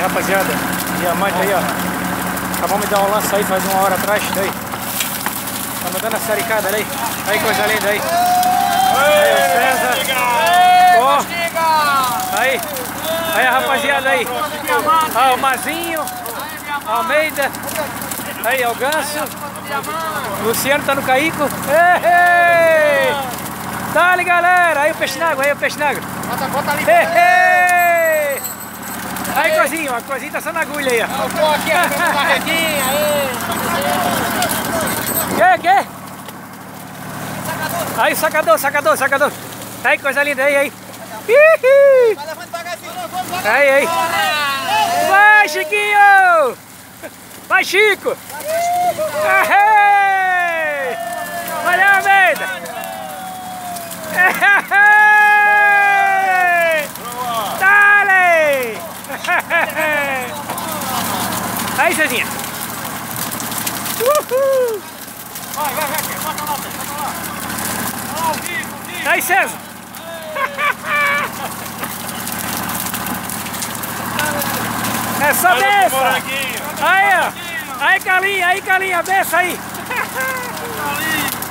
aí, rapaziada. Diamante aí, ó. Acabamos de dar um lance aí faz uma hora atrás. Daí. Tá mandando a saricada ali. Aí, coisa linda aí. Aí, o César. Ó. Aí. Aí a rapaziada aí. Ó, o Mazinho. Almeida. Aí, ó, o Ganso. Luciano tá no Caico. Ei, ei. Dale, galera. Aí o peixe d'água, aí o peixe d'água. Bota, bota ali. Ei, ei. Aí, cozinho, a cozinha tá só na agulha aí, ó. Eu tô aqui, ó, com a carreguinha, aí. Que, que? Aí, sacador, sacador, sacador. Aí, coisa linda, aí, aí. Ih, Vai levando devagarzinho. Aí, aí. Vai, Chiquinho! Vai, Chico! Ahê! Valeu, Almeida! Ahê! Dale! Aí, Cezinha! Uhul! Vai, vai, vai, bota lá, bota lá. Ó, ao vivo, ao vivo. Aí, César! É só benção! Aí, ó! Aí, Calinha, aí, Calinha, benção aí! Ali.